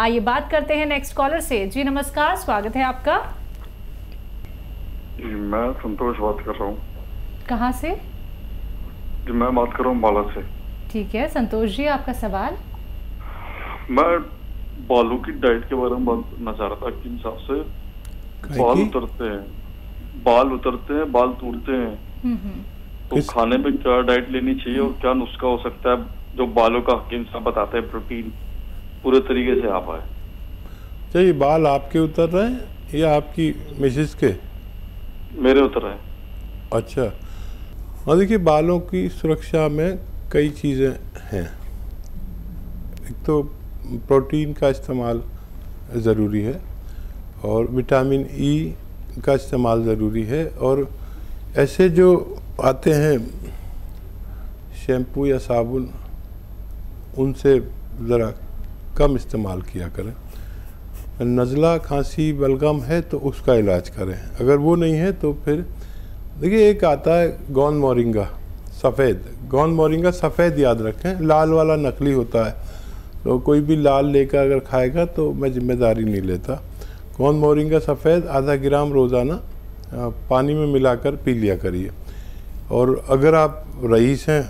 आइए बात करते हैं नेक्स्ट कॉलर से। जी नमस्कार स्वागत है आपका। जी मैं संतोष बात कर रहा हूँ। कहाँ से? जी मैं बात कर रहा हूँ बाला से। ठीक है संतोष जी आपका सवाल? मैं बालों की डाइट के बारे में बात करना चाह रहा था कि हिसाब से बाल उतरते हैं। बाल उतरते हैं बाल टूटते हैं। हम्म, हम्म। तो खाने में क्या डाइट लेनी चाहिए और क्या नुस्खा हो सकता है जो बालों का हकीम साहब बताते हैं प्रोटीन पूरे तरीके से आ पाए अच्छा ये बाल आपके उतर रहे हैं या आपकी मिसेस के? मेरे उतर रहे हैं। अच्छा। हाँ देखिए बालों की सुरक्षा में कई चीज़ें हैं। एक तो प्रोटीन का इस्तेमाल ज़रूरी है और विटामिन ई का इस्तेमाल ज़रूरी है और ऐसे जो आते हैं शैम्पू या साबुन उनसे ज़रा कम इस्तेमाल किया करें। नज़ला, खांसी, बलगम है तो उसका इलाज करें। अगर वो नहीं है तो फिर, देखिए, एक आता है गौन मोरिंगा, सफ़ेद। गौन मोरिंगा सफ़ेद याद रखें, लाल वाला नकली होता है। तो कोई भी लाल लेकर अगर खाएगा तो मैं ज़िम्मेदारी नहीं लेता। गौन मोरिंगा सफ़ेद, आधा ग्राम रोज़ाना पानी में मिलाकर पी लिया करिए। और अगर आप रईस हैं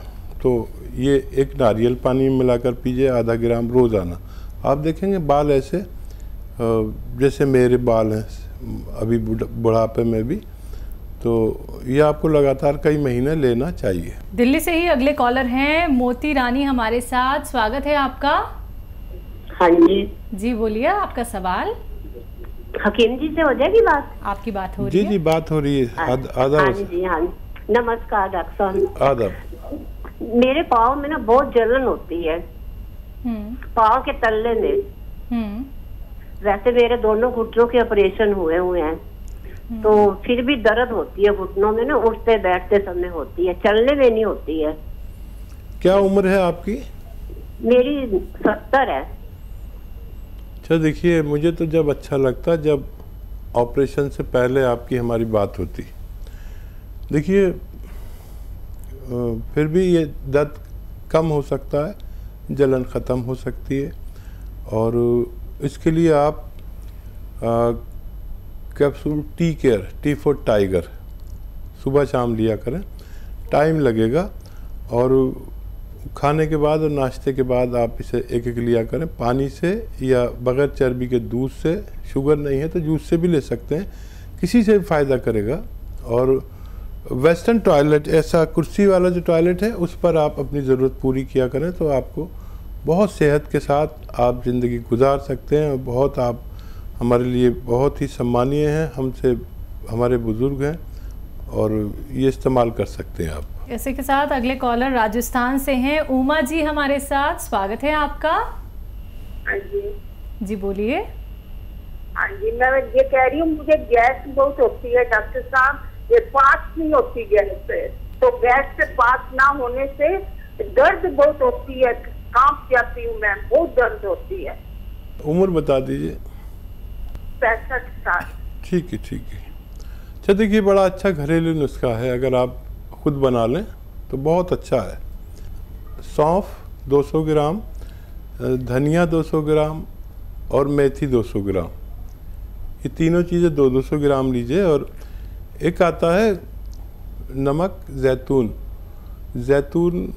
तो ये एक नारियल पानी में मिलाकर पीजिए, आधा ग्राम रोज़ाना। आप देखेंगे बाल ऐसे जैसे मेरे बाल हैं अभी बुढ़ापे में भी तो ये आपको लगातार कई महीने लेना चाहिए। दिल्ली से ही अगले कॉलर हैं मोती रानी हमारे साथ। स्वागत है आपका। हाँ जी। जी बोलिए आपका सवाल? हकीम जी से हो जाएगी बात? आपकी बात हो रही जी जी बात हो रही है। आद- आधा हाँ जी हाँ नमस्कार डॉक्टर साहब आधा मेरे पाँव में ना बहुत जलन होती है। पाँव के तल्ले में। हम्म। वैसे मेरे दोनों घुटनों के ऑपरेशन हुए हुए हैं। तो फिर भी दर्द होती है घुटनों में ना उठते बैठते समय होती है चलने में नहीं होती है। क्या उम्र है आपकी? मेरी सत्तर है। अच्छा देखिए मुझे तो जब अच्छा लगता जब ऑपरेशन से पहले आपकी हमारी बात होती। देखिए फिर भी ये दर्द कम हो सकता है। जलन ख़त्म हो सकती है। और इसके लिए आप capsule T care, T for Tiger, सुबह शाम लिया करें। टाइम लगेगा और खाने के बाद और नाश्ते के बाद आप इसे एक एक लिया करें। पानी से या बगैर चर्बी के दूध से, शुगर नहीं है तो जूस से भी ले सकते हैं। किसी से भी फ़ायदा करेगा और वेस्टर्न टॉयलेट ऐसा कुर्सी वाला जो टॉयलेट है उस पर आप अपनी ज़रूरत पूरी किया करें तो आपको बहुत सेहत के साथ आप ज़िंदगी गुजार सकते हैं और बहुत आप हमारे लिए बहुत ही सम्मानीय हैं हमसे हमारे बुज़ुर्ग हैं और ये इस्तेमाल कर सकते हैं आप। इसी के साथ अगले कॉलर राजस्थान से हैं। उमा जी हमारे साथ स्वागत है आपका। जी जी बोलिए। हाँ जी मैं ये कह रही हूँ मुझे गैस बहुत होती है डॉक्टर साहब। ये पास नहीं होती गैस से। तो गैस से पास ना होने से दर्द बहुत होती है काँप जाती हूँ मैं बहुत दर्द होती है। उम्र बता दीजिए। पैंसठ साल। ठीक है ठीक है। अच्छा देखिए बड़ा अच्छा घरेलू नुस्खा है। अगर आप खुद बना लें तो बहुत अच्छा है। सौंफ 200 ग्राम धनिया 200 ग्राम और मेथी 200 ग्राम। ये तीनों चीज़ें दो दो सौ ग्राम लीजिए और एक आता है नमक जैतून। जैतून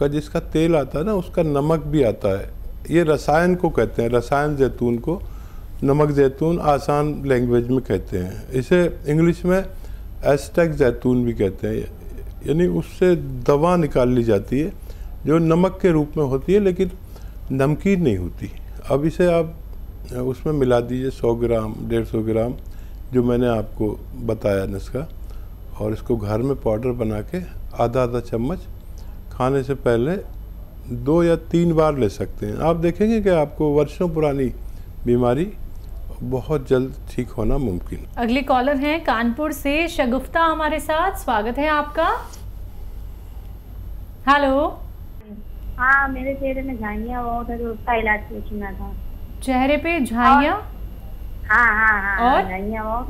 का जिसका तेल आता है ना, उसका नमक भी आता है। ये रसायन को कहते हैं, रसायन जैतून को। नमक जैतून आसान लैंग्वेज में कहते हैं। इसे इंग्लिश में एस्टेक जैतून भी कहते हैं। यानी उससे दवा निकाल ली जाती है, जो नमक के रूप में होती है, लेकिन नमकीन नहीं होती। अब इसे आप उसमें मिला दीजिए 100 ग्राम 150 ग्राम। जो मैंने आपको बताया नुस्खा और इसको घर में पाउडर बना के आधा आधा चम्मच खाने से पहले दो या तीन बार ले सकते हैं। आप देखेंगे कि आपको वर्षों पुरानी बीमारी बहुत जल्द ठीक होना मुमकिन। अगले कॉलर हैं कानपुर से शगुफ्ता हमारे साथ। स्वागत है आपका। हेलो हाँ मेरे चेहरे में झाइयाँ है तो उसका इलाज पूछना था। चेहरे पे झाइयाँ? हाँ हाँ हाँ और?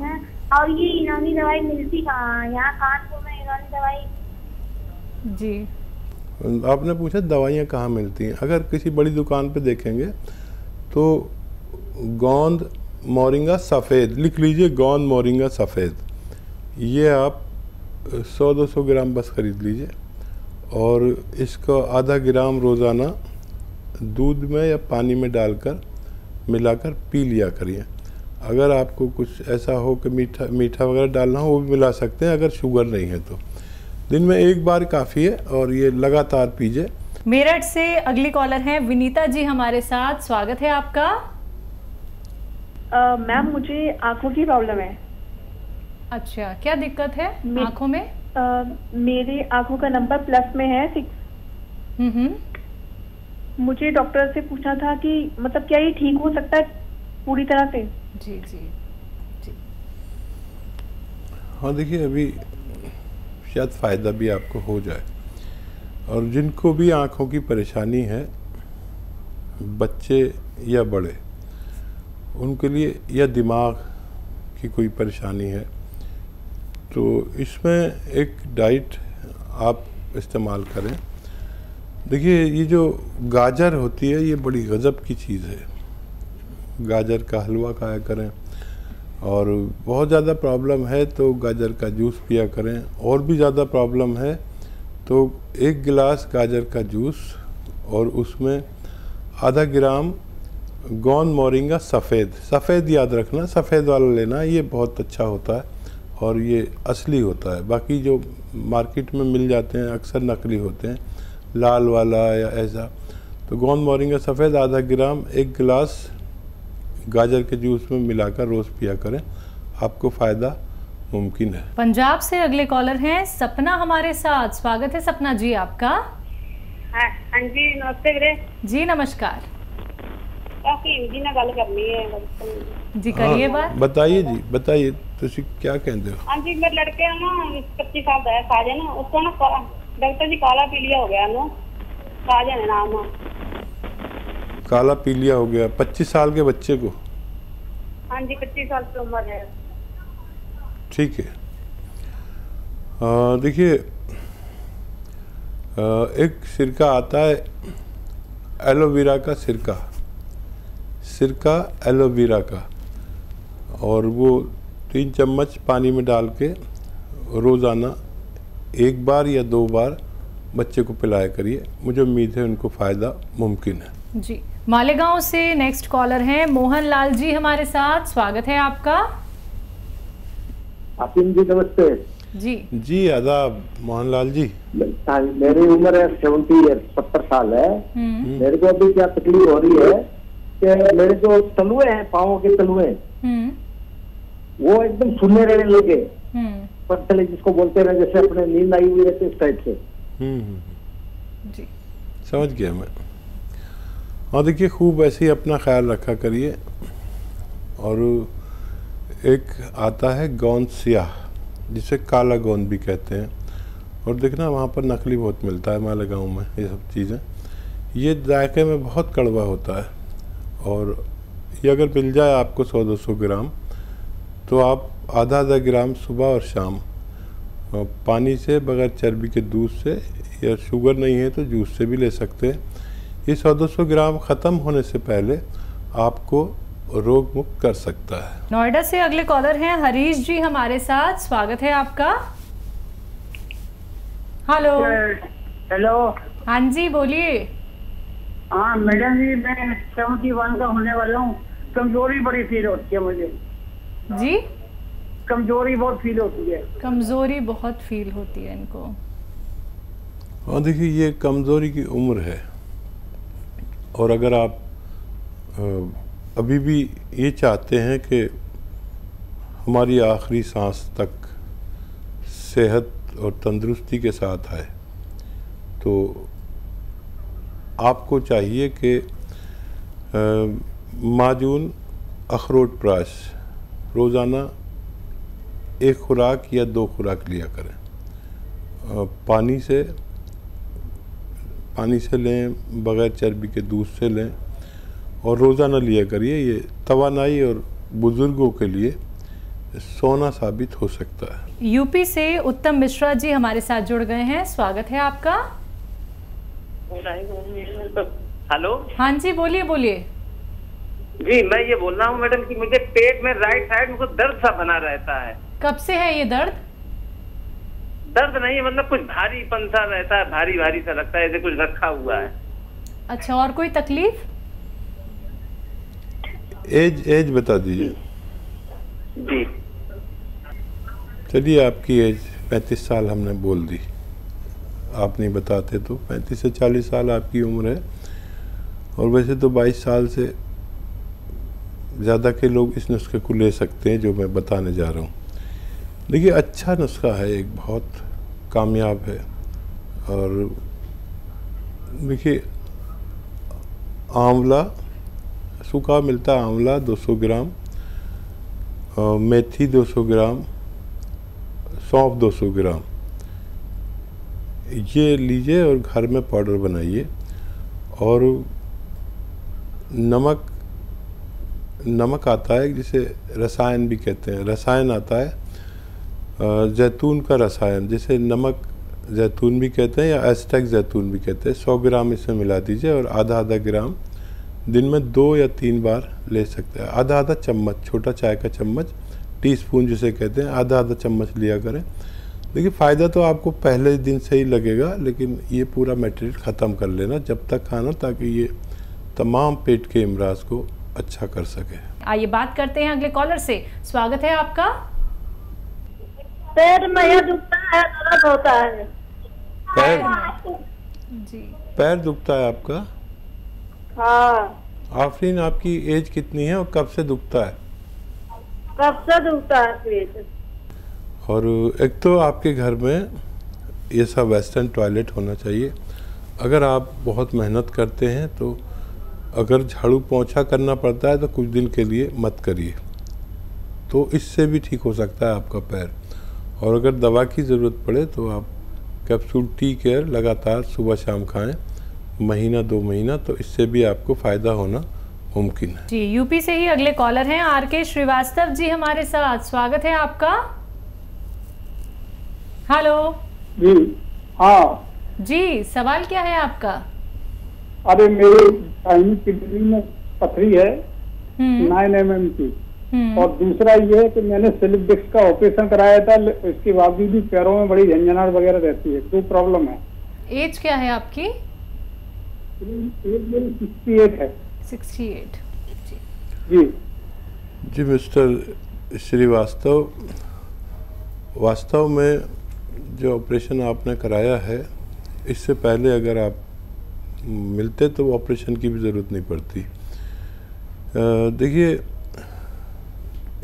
है और ये यूनानी दवाई मिलती कहाँ यहाँ कानपुर में यूनानी दवाई। जी। आपने पूछा दवाइयाँ कहाँ मिलती हैं? अगर किसी बड़ी दुकान पे देखेंगे तो गोंद मोरिंगा सफ़ेद लिख लीजिए गोंद मोरिंगा सफ़ेद। ये आप 100-200 ग्राम बस ख़रीद लीजिए और इसको आधा ग्राम रोज़ाना दूध में या पानी में डालकर मिलाकर पी लिया करिए। अगर आपको कुछ ऐसा हो कि मीठा मीठा वगैरह डालना हो वो भी मिला सकते हैं अगर शुगर नहीं है तो। दिन में एक बार काफ़ी है और ये लगातार पीजिए। मेरठ से अगली कॉलर हैं विनीता जी हमारे साथ। स्वागत है आपका। मैम मुझे आँखों की प्रॉब्लम है। अच्छा क्या दिक्कत है मे- आँखों में? अ, मेरी आँखों का नंबर प्लस में है सिक्स हम्म हम्म। मुझे डॉक्टर से पूछना था कि मतलब क्या ये ठीक हो सकता है पूरी तरह से? जी जी जी। हाँ देखिए, अभी शायद फ़ायदा भी आपको हो जाए। और जिनको भी आँखों की परेशानी है, बच्चे या बड़े, उनके लिए या दिमाग की कोई परेशानी है तो इसमें एक डाइट आप इस्तेमाल करें। देखिए, ये जो गाजर होती है, ये बड़ी गज़ब की चीज़ है। गाजर का हलवा खाया करें। और बहुत ज़्यादा प्रॉब्लम है तो गाजर का जूस पिया करें। और भी ज़्यादा प्रॉब्लम है तो एक गिलास गाजर का जूस और उसमें आधा ग्राम गोंद मोरिंगा सफ़ेद। सफ़ेद याद रखना, सफ़ेद वाला लेना, ये बहुत अच्छा होता है और ये असली होता है। बाकी जो मार्केट में मिल जाते हैं, अक्सर नकली होते हैं, लाल वाला या ऐसा। तो गोंद मोरिंगा सफ़ेद, आधा ग्राम, एक गिलास गाजर के जूस में मिलाकर रोज़ पिया करें आपको फ़ायदा मुमकिन है। पंजाब से अगले कॉलर हैं सपना हमारे साथ। स्वागत है सपना जी आपका। हाँ हाँ जी नमस्ते जी नमस्कार। जी ना गल करनी है जी करिए बात। बताइए जी बताइए ਤੁਸੀਂ क्या कहते हो? हाँ जी मेरे लड़के है ना पच्चीस साल का है साजन। उसको ना का- डॉक्टर जी काला पीलिया हो गया ना। साजन है नाम। काला पीलिया हो गया। 25 साल के बच्चे को। हाँ जी पच्चीस साल की उम्र है। ठीक है। देखिए एक सिरका आता है एलोवेरा का सिरका। सिरका एलोवेरा का। और वो तीन चम्मच पानी में डाल के रोज़ाना एक बार या दो बार बच्चे को पिलाया करिए। मुझे उम्मीद है उनको फ़ायदा मुमकिन है। जी। मालेगांव से नेक्स्ट कॉलर हैं मोहन लाल जी हमारे साथ। स्वागत है आपका। आसिम जी नमस्ते। जी। जी आदाब। मोहनलाल जी। हाँ, मेरी उम्र है सेवेंटी ईयर सत्तर साल है। हम्म। मेरे को अभी क्या तकलीफ़ हो रही है कि मेरे जो तलुए हैं पाँव के तलुए हम्म। वो एकदम सुनने रहने लगे। हम्म। पतले जिसको बोलते हैं जैसे अपने नींद आई हुई रहती है इस टाइप से। हम्म हम्म, हम्म। जी। समझ गया मैं। और देखिए, खूब ऐसे ही अपना ख्याल रखा करिए। और एक आता है गोंद सियाह, जिसे काला गोंद भी कहते हैं। और देखना, वहाँ पर नकली बहुत मिलता है मालेगांव में, ये सब चीज़ें। ये जायके में बहुत कड़वा होता है। और ये अगर मिल जाए आपको सौ दो सौ ग्राम तो आप आधा आधा ग्राम सुबह और शाम पानी से बगैर चर्बी के दूध से, या शुगर नहीं है तो जूस से भी ले सकते हैं। ये सौ दो सौ ग्राम ख़त्म होने से पहले आपको रोग मुक्त कर सकता है। नोएडा से अगले कॉलर हैं हरीश जी हमारे साथ। स्वागत है आपका। हेलो। हेलो। हाँ जी बोलिए। हाँ मैडम जी मैं सेवेंटी वन का होने वाला हूँ। कमज़ोरी बड़ी फील होती है मुझे। जी? कमज़ोरी बहुत फील होती है। कमज़ोरी बहुत फील होती है इनको। और देखिए ये कमज़ोरी की उम्र है। और अगर आप अभी भी ये चाहते हैं कि हमारी आखिरी सांस तक सेहत और तंदुरुस्ती के साथ आए तो आपको चाहिए कि माजून अखरोट प्राश रोज़ाना एक खुराक या दो खुराक लिया करें। पानी से पानी से लें बग़ैर चर्बी के दूध से लें और रोज़ाना लिया करिए ये तवानाई और बुज़ुर्गों के लिए सोना साबित हो सकता है। यूपी से उत्तम मिश्रा जी हमारे साथ जुड़ गए हैं। स्वागत है आपका। हेलो। हाँ जी बोलिए बोलिए। जी मैं ये बोल रहा हूँ मैडम कि मुझे पेट में राइट साइड में दर्द सा बना रहता है। कब से है ये दर्द? दर्द नहीं मतलब कुछ भारी सा रहता है भारी भारी सा लगता है जैसे कुछ रखा हुआ है। अच्छा और कोई तकलीफ़? एज एज बता दीजिए। जी। चलिए आपकी एज 35 साल हमने बोल दी। आप नहीं बताते तो 35 से 40 साल आपकी उम्र है। और वैसे तो 22 साल से ज़्यादा के लोग इस नुस्खे को ले सकते हैं जो मैं बताने जा रहा हूँ। देखिए अच्छा नुस्खा है एक बहुत। कामयाब है। और देखिए, आंवला, सूखा मिलता आंवला 200 ग्राम मेथी 200 ग्राम, सौंफ 200 ग्राम। ये लीजिए और घर में पाउडर बनाइए। और नमक नमक आता है, जिसे रसायन भी कहते हैं। रसायन आता है जैतून का रसायन, जिसे नमक जैतून भी कहते हैं या एस्टेक जैतून भी कहते हैं, सौ ग्राम इसमें मिला दीजिए और आधा आधा ग्राम दिन में दो या तीन बार ले सकते हैं। आधा आधा चम्मच, छोटा चाय का चम्मच, टीस्पून जिसे कहते हैं, आधा आधा चम्मच लिया करें। देखिए, फ़ायदा तो आपको पहले दिन से ही लगेगा, लेकिन ये पूरा मटेरियल ख़त्म कर लेना, जब तक खाना, ताकि ये तमाम पेट के इमराज को अच्छा कर सके। आइए बात करते हैं अगले कॉलर से। स्वागत है आपका। पैर में दुखता है दर्द होता है। पैर? जी। पैर दुखता है आपका? हाँ। आफरीन आपकी एज कितनी है और कब से दुखता है? कब से दुखता है और एक तो आपके घर में ये सब वेस्टर्न टॉयलेट होना चाहिए। अगर आप बहुत मेहनत करते हैं तो अगर झाड़ू पोछा करना पड़ता है तो कुछ दिन के लिए मत करिए। तो इससे भी ठीक हो सकता है आपका पैर। और अगर दवा की ज़रूरत पड़े तो आप कैप्सूल टी केयर लगातार सुबह शाम खाएँ महीना दो महीना तो इससे भी आपको फ़ायदा होना मुमकिन है। जी यूपी से ही अगले कॉलर हैं आर के श्रीवास्तव जी हमारे साथ। स्वागत है आपका। हेलो। जी हाँ। जी सवाल क्या है आपका? अरे मेरे में पथरी है नाइन एम एम की। और दूसरा ये है कि मैंने स्लिप डिस्क का ऑपरेशन कराया था इसके बावजूद भी पैरों में बड़ी झंझनाट वगैरह रहती है। दो प्रॉब्लम है? एज क्या है आपकी? एज मेरी सिक्सटी एट है। सिक्सटी एट जी। जी मिस्टर श्रीवास्तव वास्तव में जो ऑपरेशन आपने कराया है इससे पहले अगर आप मिलते तो ऑपरेशन की भी ज़रूरत नहीं पड़ती। देखिए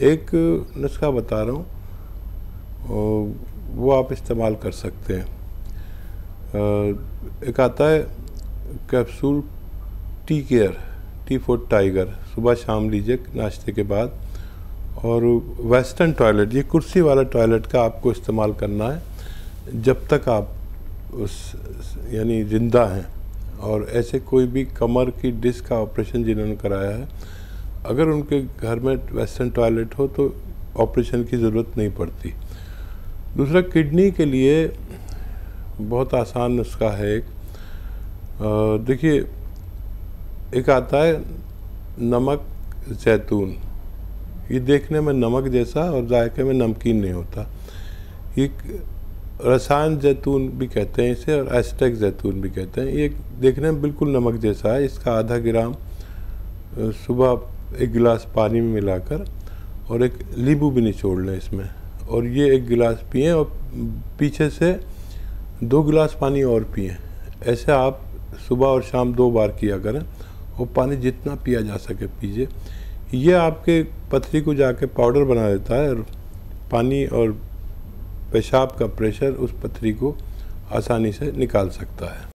एक नुस्खा बता रहा हूँ वो आप इस्तेमाल कर सकते हैं। एक आता है capsule T care, T for Tiger. सुबह शाम लीजिए नाश्ते के बाद। और वेस्टर्न टॉयलेट, ये कुर्सी वाला टॉयलेट का आपको इस्तेमाल करना है, जब तक आप उस, यानी ज़िंदा हैं। और ऐसे कोई भी कमर की डिस्क का ऑपरेशन जिन्होंने कराया है अगर उनके घर में वेस्टर्न टॉयलेट हो तो ऑपरेशन की ज़रूरत नहीं पड़ती। दूसरा, किडनी के लिए बहुत आसान नुस्खा है एक। देखिए, एक आता है नमक जैतून। ये देखने में नमक जैसा और जायके में नमकीन नहीं होता। ये रसायन जैतून भी कहते हैं इसे और एस्टेक जैतून भी कहते हैं। ये देखने में बिल्कुल नमक जैसा है। इसका आधा ग्राम सुबह एक गिलास पानी में मिलाकर और एक नींबू भी निचोड़ लें इसमें। और ये एक गिलास पिए और पीछे से दो गिलास पानी और पिए। ऐसे आप सुबह और शाम दो बार किया करें और पानी जितना पिया जा सके पीजिए। ये आपके पथरी को जाके पाउडर बना देता है और पानी और पेशाब का प्रेशर उस पथरी को आसानी से निकाल सकता है।